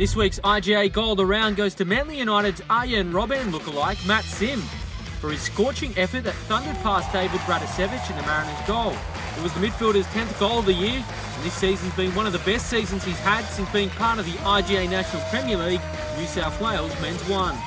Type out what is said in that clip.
This week's IGA Gold Around goes to Manly United's Arjen Robben lookalike Matt Sim for his scorching effort that thundered past David Bradasevic in the Mariners' goal. It was the midfielder's 10th goal of the year, and this season's been one of the best seasons he's had since being part of the IGA National Premier League New South Wales Men's One.